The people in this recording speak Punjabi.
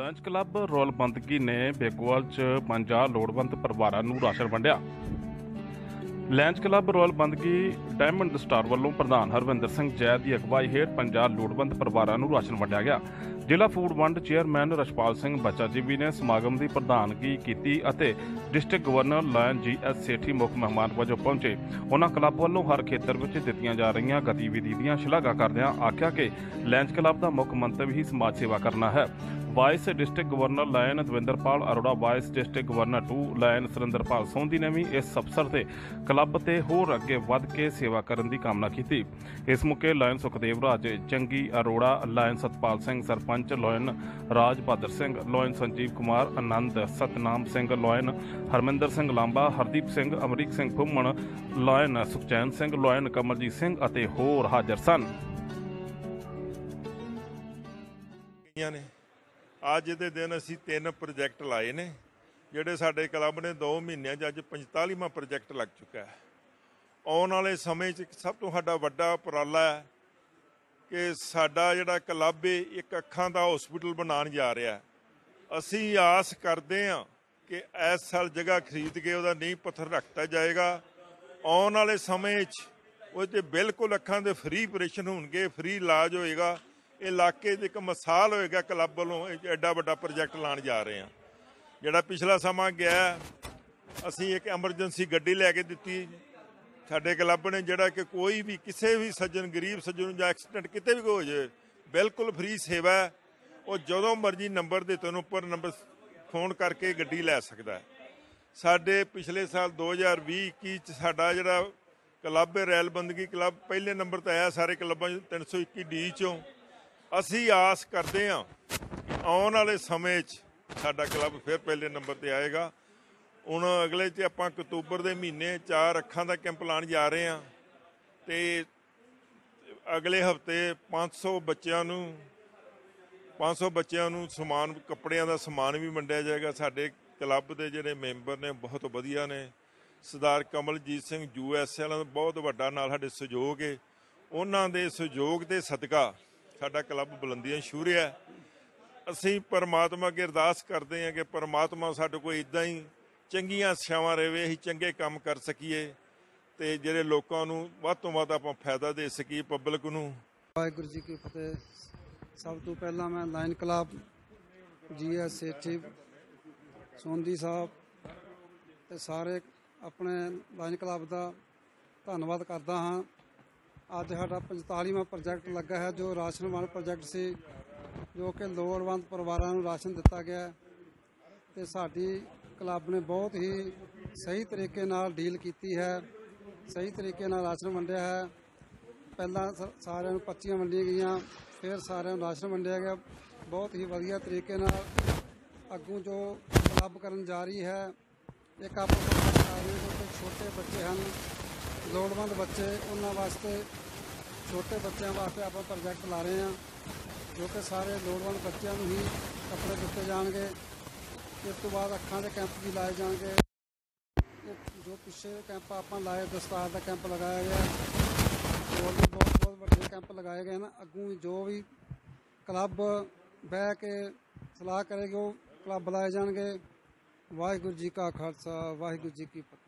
ਲੈਂਚ ਕਲੱਬ ਰੋਲ ਨੇ ਬੇਗੋਵਾਲ 'ਚ 50 ਲੋੜਵੰਦ ਪਰਿਵਾਰਾਂ ਨੂੰ ਰਾਸ਼ਨ ਵੰਡਿਆ। Lions club royal diamond star ਵੱਲੋਂ ਪ੍ਰਧਾਨ ਹਰਵਿੰਦਰ ਸਿੰਘ ਜੈ ਦੀ ਅਗਵਾਈ ਹੇਠ 50 ਲੋੜਵੰਦ ਪਰਿਵਾਰਾਂ ਨੂੰ ਰਾਸ਼ਨ ਵੰਡਿਆ ਗਿਆ। ਜ਼ਿਲ੍ਹਾ ਫੂਡ ਵੰਡ ਚੇਅਰਮੈਨ ਰਸ਼ਪਾਲ ਸਿੰਘ ਬੱਚਾ ਜੀ ਵੀ ਨੇ ਸਮਾਗਮ ਦੀ ਪ੍ਰਧਾਨਗੀ ਕੀਤੀ ਅਤੇ district governor lion G S Sethi ਮੁੱਖ ਮਹਿਮਾਨ ਵਜੋਂ ਪਹੁੰਚੇ। ਉਹਨਾਂ ਕਲੱਬ ਵੱਲੋਂ ਹਰ ਖੇਤਰ ਵਿੱਚ ਦਿੱਤੀਆਂ ਜਾ ਰਹੀਆਂ ਗਤੀਵਿਧੀ ਦੀਆਂ ਸ਼ਲਾਘਾ ਕਰਦਿਆਂ ਆਖਿਆ ਕਿ ਲੈਂਚ ਕਲੱਬ ਦਾ ਮੁੱਖ ਮੰਤਵ ਹੀ ਸਮਾਜ ਸੇਵਾ ਕਰਨਾ ਹੈ। Vice district governor lion Davinderpal Arora, vice district governor 2 lion Surinderpal Sondhi ਨੇ ਵੀ ਇਸ ਅਵਸਰ ਤੇ ਕਲੱਬ ਤੇ ਹੋਰ ਅੱਗੇ ਵੱਧ ਕੇ ਸੇਵਾ ਕਰਨ ਦੀ ਕਾਮਨਾ ਕੀਤੀ। ਇਸ ਮੌਕੇ ਲਾਇਨ ਸੁਖਦੇਵ ਰਾਜ, ਚੰਗੀ Arora, lion Satpal Singh, sarpanch lion Raj Bahadur Singh, lion Sanjeev Kumar, Anand Satnam Singh, lion Harminder Singh Lamba, Hardeep Singh, Amrik Singh Phumman lion Sukhchain Singh, lion Kamaljit Singh ਅਤੇ ਹੋਰ ਹਾਜ਼ਰ ਸਨ। ਨੇ। ਅੱਜ ਦੇ ਦਿਨ ਅਸੀਂ ਤਿੰਨ ਪ੍ਰੋਜੈਕਟ ਲਾਏ ਨੇ, ਜਿਹੜੇ ਸਾਡੇ ਕਲੱਬ ਨੇ 2 ਮਹੀਨਿਆਂ 'ਚ ਅੱਜ 45ਵਾਂ ਪ੍ਰੋਜੈਕਟ ਲੱਗ ਚੁੱਕਾ ਹੈ। ਆਉਣ ਵਾਲੇ ਸਮੇਂ 'ਚ ਸਭ ਤੋਂ ਸਾਡਾ ਵੱਡਾ ਉਪਰਾਲਾ ਹੈ ਕਿ ਸਾਡਾ ਜਿਹੜਾ ਕਲੱਬ ਹੈ ਇੱਕ ਅੱਖਾਂ ਦਾ ਹਸਪੀਟਲ ਬਣਾਉਣ ਜਾ ਰਿਹਾ ਹੈ। ਅਸੀਂ ਆਸ ਕਰਦੇ ਹਾਂ ਕਿ ਇਸ ਸਾਲ ਜਗ੍ਹਾ ਖਰੀਦ ਕੇ ਉਹਦਾ ਨੀਂਹ ਪੱਥਰ ਰੱਖਤਾ ਜਾਏਗਾ। ਆਉਣ ਵਾਲੇ ਸਮੇਂ 'ਚ ਉਹ ਤੇ ਬਿਲਕੁਲ ਅੱਖਾਂ ਦੇ ਫ੍ਰੀ ਆਪਰੇਸ਼ਨ ਹੋਣਗੇ ਫ੍ਰੀ ਇਲਾਜ ਹੋਏਗਾ। ਇਲਾਕੇ 'ਚ ਇੱਕ ਮਿਸਾਲ ਹੋਏਗਾ ਕਲੱਬ ਵੱਲੋਂ, ਇਹ ਐਡਾ ਵੱਡਾ ਪ੍ਰੋਜੈਕਟ ਲਾਉਣ ਜਾ ਰਹੇ ਹਾਂ। ਜਿਹੜਾ ਪਿਛਲਾ ਸਮਾਂ ਗਿਆ, ਅਸੀਂ ਇੱਕ ਐਮਰਜੈਂਸੀ ਗੱਡੀ ਲੈ ਕੇ ਦਿੱਤੀ। ਸਾਡੇ ਕਲੱਬ ਨੇ ਜਿਹੜਾ ਕਿ ਕੋਈ ਵੀ, ਕਿਸੇ ਵੀ ਸੱਜਣ, ਗਰੀਬ ਸੱਜਣ ਨੂੰ ਜਾਂ ਐਕਸੀਡੈਂਟ ਕਿਤੇ ਵੀ ਹੋ ਜਾਵੇ, ਬਿਲਕੁਲ ਫ੍ਰੀ ਸੇਵਾ ਹੈ। ਉਹ ਜਦੋਂ ਮਰਜ਼ੀ ਨੰਬਰ ਦੇ ਤੁਹਾਨੂੰ ਉੱਪਰ ਨੰਬਰ ਫੋਨ ਕਰਕੇ ਗੱਡੀ ਲੈ ਸਕਦਾ ਹੈ। ਸਾਡੇ ਪਿਛਲੇ ਸਾਲ 2020 21 ਚ ਸਾਡਾ ਜਿਹੜਾ ਕਲੱਬ ਹੈ ਰੈਲ ਬੰਦਗੀ ਕਲੱਬ, ਪਹਿਲੇ ਨੰਬਰ ਤੇ ਆਇਆ ਸਾਰੇ ਕਲੱਬਾਂ 'ਚ 321 ਡੀ ਚੋਂ। ਅਸੀਂ ਆਸ ਕਰਦੇ ਹਾਂ ਕਿ ਆਉਣ ਵਾਲੇ ਸਮੇਂ 'ਚ ਸਾਡਾ ਕਲੱਬ ਫਿਰ ਪਹਿਲੇ ਨੰਬਰ ਤੇ ਆਏਗਾ। ਹੁਣ ਅਗਲੇ 'ਚ ਆਪਾਂ ਅਕਤੂਬਰ ਦੇ ਮਹੀਨੇ ਚਾਰ ਅੱਖਾਂ ਦਾ ਕੈਂਪ ਲਾਉਣ ਜਾ ਰਹੇ ਹਾਂ ਤੇ ਅਗਲੇ ਹਫ਼ਤੇ 500 ਬੱਚਿਆਂ ਨੂੰ 500 ਬੱਚਿਆਂ ਨੂੰ ਸਮਾਨ, ਕੱਪੜਿਆਂ ਦਾ ਸਮਾਨ ਵੀ ਵੰਡਿਆ ਜਾਏਗਾ। ਸਾਡੇ ਕਲੱਬ ਦੇ ਜਿਹੜੇ ਮੈਂਬਰ ਨੇ ਬਹੁਤ ਵਧੀਆ ਨੇ। ਸਰਦਾਰ ਕਮਲਜੀਤ ਸਿੰਘ ਯੂਐਸਏ ਦਾ ਬਹੁਤ ਵੱਡਾ ਨਾਲ ਸਾਡੇ ਸਹਿਯੋਗ ਹੈ ਉਹਨਾਂ ਦੇ ਸਹਿਯੋਗ ਦੇ ਸਦਕਾ ਸਾਡਾ ਕਲੱਬ ਬੁਲੰਦੀਆਂ ਛੂ ਰਿਹਾ ਅਸੀਂ ਪਰਮਾਤਮਾ ਅੱਗੇ ਅਰਦਾਸ ਕਰਦੇ ਹਾਂ ਕਿ ਪਰਮਾਤਮਾ ਸਾਡੇ ਕੋਲ ਇਦਾਂ ਹੀ ਚੰਗੀਆਂ ਸਿਆਵਾਂ ਰਵੇ, ਅਸੀਂ ਚੰਗੇ ਕੰਮ ਕਰ ਸਕੀਏ ਤੇ ਜਿਹੜੇ ਲੋਕਾਂ ਨੂੰ ਵੱਧ ਤੋਂ ਵੱਧ ਆਪਾਂ ਫਾਇਦਾ ਦੇ ਸਕੀਏ ਪਬਲਿਕ ਨੂੰ। ਵਾਹਿਗੁਰੂ ਜੀ ਕੀ ਫਤਿਹ। ਸਭ ਤੋਂ ਪਹਿਲਾਂ ਮੈਂ lion club GS Sethi Sondhi Sahib ਤੇ ਸਾਰੇ ਆਪਣੇ ਲਾਇਨ ਕਲੱਬ ਦਾ ਧੰਨਵਾਦ ਕਰਦਾ ਹਾਂ। ਅੱਜ ਸਾਡਾ 45ਵਾਂ ਪ੍ਰੋਜੈਕਟ ਲੱਗਾ ਹੈ, ਜੋ ਰਾਸ਼ਨ ਵੰਡ ਪ੍ਰੋਜੈਕਟ ਸੀ, ਜੋ ਕਿ ਲੋੜਵੰਦ ਪਰਿਵਾਰਾਂ ਨੂੰ ਰਾਸ਼ਨ ਦਿੱਤਾ ਗਿਆ ਹੈ। ਤੇ ਸਾਡੀ ਕਲੱਬ ਨੇ ਬਹੁਤ ਹੀ ਸਹੀ ਤਰੀਕੇ ਨਾਲ ਡੀਲ ਕੀਤੀ ਹੈ, ਸਹੀ ਤਰੀਕੇ ਨਾਲ ਰਾਸ਼ਨ ਵੰਡਿਆ ਹੈ। ਪਹਿਲਾਂ ਸਾਰਿਆਂ ਨੂੰ ਪਰਚੀਆਂ ਵੰਡੀਆਂ ਗਈਆਂ, ਫਿਰ ਸਾਰਿਆਂ ਨੂੰ ਰਾਸ਼ਨ ਵੰਡਿਆ ਗਿਆ। ਬਹੁਤ ਹੀ ਵਧੀਆ ਤਰੀਕੇ ਨਾਲ ਅੱਗੋਂ ਜੋ ਕਲੱਬ ਕਰਨ ਜਾ ਰਹੀ ਹੈ, ਇੱਕ ਆਪਾਂ ਪ੍ਰੋਜੈਕਟ ਆ ਛੋਟੇ ਬੱਚੇ ਹਨ ਲੋੜਵੰਦ ਬੱਚੇ, ਉਹਨਾਂ ਵਾਸਤੇ ਛੋਟੇ ਬੱਚਿਆਂ ਵਾਸਤੇ ਆਪਾਂ ਪ੍ਰੋਜੈਕਟ ਲਾ ਰਹੇ ਹਾਂ, ਜੋ ਕਿ ਸਾਰੇ ਲੋੜਵੰਦ ਬੱਚਿਆਂ ਨੂੰ ਹੀ ਕੱਪੜੇ ਦਿੱਤੇ ਜਾਣਗੇ। ਇਸ ਤੋਂ ਬਾਅਦ ਅੱਖਾਂ ਦੇ ਕੈਂਪ ਵੀ ਲਾਏ ਜਾਣਗੇ। ਜੋ ਪਿੱਛੇ ਕੈਂਪ ਆਪਾਂ ਲਾਏ, ਦਸਤਾਰ ਦਾ ਕੈਂਪ ਲਗਾਇਆ ਗਿਆ। ਹੋਰ ਵੀ ਬਹੁਤ ਬਹੁਤ ਵੱਡੇ ਕੈਂਪ ਲਗਾਏ ਗਏ ਹਨ। ਅੱਗੋਂ ਜੋ ਵੀ ਕਲੱਬ ਬਹਿ ਕੇ ਸਲਾਹ ਕਰੇਗਾ, ਉਹ ਕਲੱਬ ਲਾਏ ਜਾਣਗੇ। ਵਾਹਿਗੁਰੂ ਜੀ ਕਾ ਖਾਲਸਾ, ਵਾਹਿਗੁਰੂ ਜੀ ਕੀ ਫਤਿਹ।